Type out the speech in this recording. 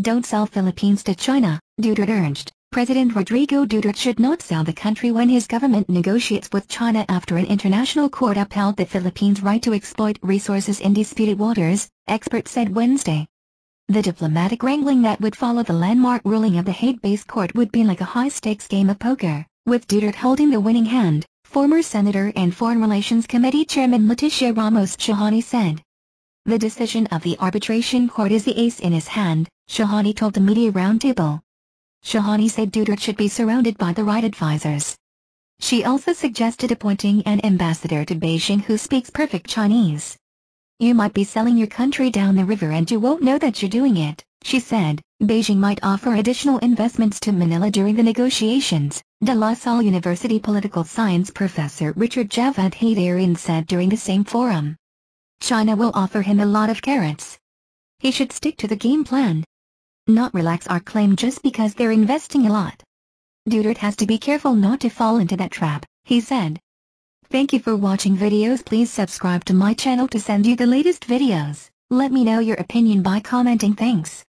Don't sell Philippines to China, Duterte urged. President Rodrigo Duterte should not sell the country when his government negotiates with China after an international court upheld the Philippines' right to exploit resources in disputed waters, experts said Wednesday. The diplomatic wrangling that would follow the landmark ruling of the Hague-based court would be like a high-stakes game of poker, with Duterte holding the winning hand, former Senator and Foreign Relations Committee Chairman Leticia Ramos Shahani said. The decision of the arbitration court is the ace in his hand, Shahani told the media roundtable. Shahani said Duterte should be surrounded by the right advisors. She also suggested appointing an ambassador to Beijing who speaks perfect Chinese. You might be selling your country down the river and you won't know that you're doing it, she said. Beijing might offer additional investments to Manila during the negotiations, De La Salle University political science professor Richard Javad Heydarian said during the same forum. China will offer him a lot of carrots. He should stick to the game plan. Not relax our claim just because they're investing a lot. Duterte has to be careful not to fall into that trap, he said. Thank you for watching videos please subscribe to my channel to send you the latest videos. Let me know your opinion by commenting thanks.